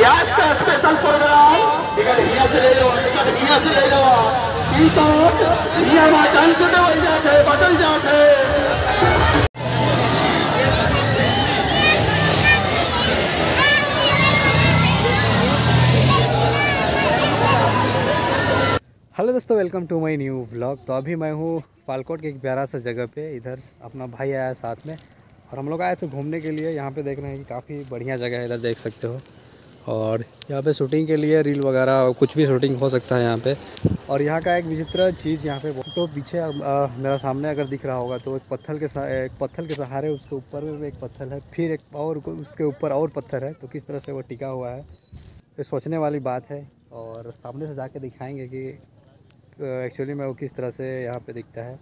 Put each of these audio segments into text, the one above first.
Hello दोस्तों welcome to my new vlog तो अभी मैं हूँ पालकोट के एक प्यारा सा जगह पे। इधर अपना भाई आया साथ में। और हम लोग आए थे घूमने के लिए। यहाँ पे देख रहे हैं कि काफ़ी बढ़िया जगह है, इधर देख सकते हो। और यहाँ पे शूटिंग के लिए रील वगैरह कुछ भी शूटिंग हो सकता है यहाँ पे। और यहाँ का एक विचित्र चीज़ यहाँ पे तो पीछे मेरा सामने अगर दिख रहा होगा तो एक पत्थर के एक पत्थर के सहारे उसके ऊपर में एक पत्थर है, फिर एक और उसके ऊपर और पत्थर है। तो किस तरह से वो टिका हुआ है, ये सोचने वाली बात है। और सामने से जाके दिखाएँगे कि एक्चुअली में वो किस तरह से यहाँ पे दिखता है।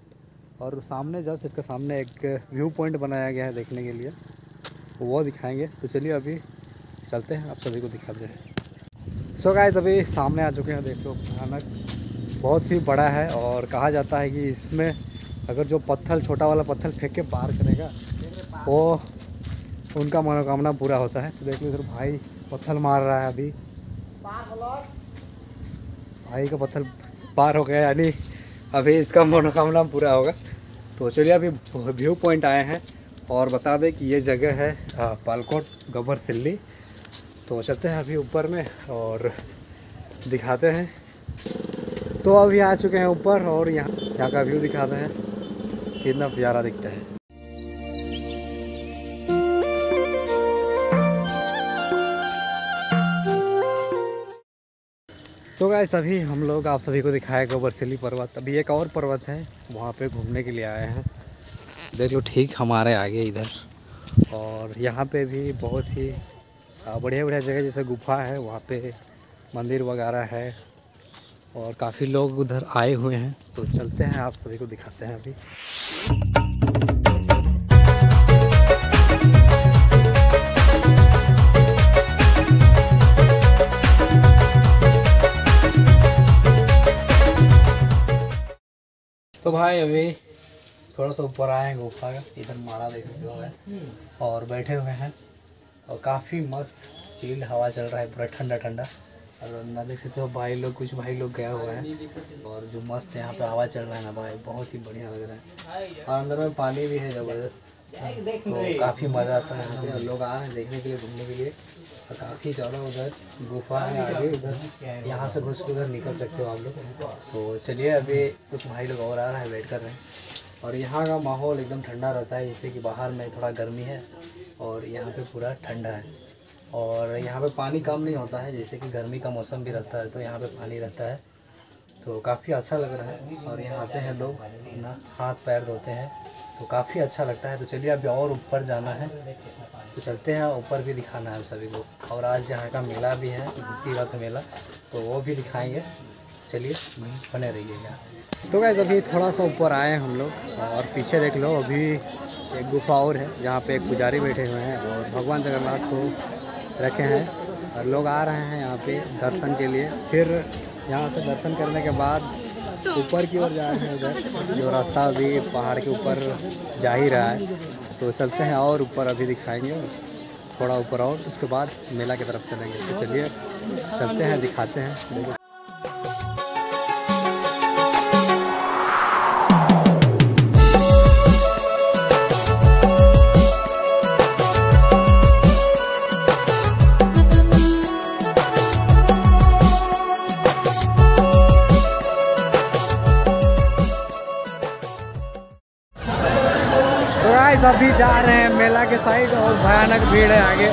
और सामने जस्ट इसका सामने एक व्यू पॉइंट बनाया गया है देखने के लिए। वो दिखाएँगे। तो चलिए अभी चलते हैं, आप सभी को दिखाते हैं। सो गाइस अभी सामने आ चुके हैं, देख लो, भयानक। बहुत ही बड़ा है और कहा जाता है कि इसमें अगर जो पत्थर, छोटा वाला पत्थर फेंक के पार करेगा, वो उनका मनोकामना पूरा होता है। तो देख लो इधर भाई पत्थर मार रहा है अभी। भाई का पत्थर पार हो गया, यानी अभी इसका मनोकामना पूरा होगा। तो चलिए, अभी व्यू पॉइंट आए हैं और बता दें कि ये जगह है पालकोट गबर सिल्ली। तो चलते हैं अभी ऊपर में और दिखाते हैं। तो अभी आ चुके हैं ऊपर और यहाँ यहाँ का व्यू दिखाते हैं। कितना प्यारा दिखता है। तो गाइस तभी हम लोग आप सभी को दिखाया गोबरसिली पर्वत। अभी एक और पर्वत है, वहाँ पे घूमने के लिए आए हैं। देख लो, ठीक हमारे आगे इधर। और यहाँ पे भी बहुत ही बढ़िया बढ़िया जगह जैसे गुफा है, वहाँ पे मंदिर वगैरह है और काफ़ी लोग उधर आए हुए हैं। तो चलते हैं, आप सभी को दिखाते हैं अभी। तो भाई अभी थोड़ा सा ऊपर आए हैं गुफा का इधर मारा देख रहे हो है और बैठे हुए हैं। और काफ़ी मस्त चील हवा चल रहा है, पूरा ठंडा ठंडा और अंदर देख सकते हो, भाई लोग, कुछ भाई लोग गया हुआ है। और जो मस्त यहाँ पे हवा चल रहा है ना भाई, बहुत ही बढ़िया लग रहा है। और अंदर में पानी भी है ज़बरदस्त। तो काफ़ी मज़ा आता है यहाँ पे। लोग आ रहे हैं देखने के लिए, घूमने के लिए। और काफ़ी ज़्यादा उधर गुफा है आगे, उधर। यहाँ से घुस के उधर निकल सकते हो आप लोग। तो चलिए, अभी कुछ भाई लोग और आ रहे हैं, वेट कर रहे हैं। और यहाँ का माहौल एकदम ठंडा रहता है जैसे कि बाहर में थोड़ा गर्मी है। और यहाँ पे पूरा ठंडा है। और यहाँ पे पानी कम नहीं होता है, जैसे कि गर्मी का मौसम भी रहता है तो यहाँ पे पानी रहता है। तो काफ़ी अच्छा लग रहा है और यहाँ आते हैं लोग, अपना हाथ पैर धोते हैं तो काफ़ी अच्छा लगता है। तो चलिए अभी और ऊपर जाना है तो चलते हैं, ऊपर भी दिखाना है सभी को। और आज यहाँ का मेला भी है, गुप्ती रथ मेला तो वो भी दिखाएँगे। चलिए, बने रहिए यहाँ। तो गैस अभी थोड़ा सा ऊपर आए हम लोग, और पीछे देख लो, अभी एक गुफा और है, जहाँ पे एक पुजारी बैठे हुए हैं और भगवान जगन्नाथ को रखे हैं और लोग आ रहे हैं यहाँ पे दर्शन के लिए। फिर यहाँ से दर्शन करने के बाद ऊपर की ओर जा रहे हैं उधर, जो रास्ता भी पहाड़ के ऊपर जा ही रहा है। तो चलते हैं और ऊपर अभी दिखाएँगे, थोड़ा ऊपर और, उसके बाद मेला की तरफ़ चलेंगे। तो चलिए, चलते हैं, दिखाते हैं। गाइस अभी जा रहे हैं मेला के साइड और भयानक भीड़ है आगे।